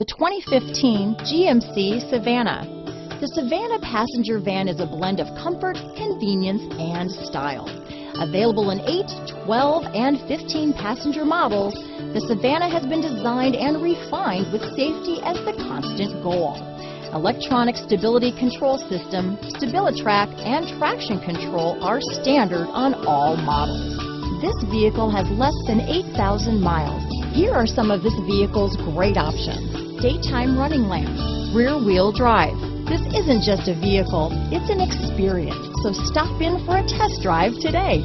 The 2015 GMC Savana. The Savana passenger van is a blend of comfort, convenience, and style. Available in 8, 12, and 15 passenger models, the Savana has been designed and refined with safety as the constant goal. Electronic stability control system, StabiliTrak, and traction control are standard on all models. This vehicle has less than 8,000 miles. Here are some of this vehicle's great options. Daytime running lamps, rear wheel drive. This isn't just a vehicle, it's an experience. So stop in for a test drive today.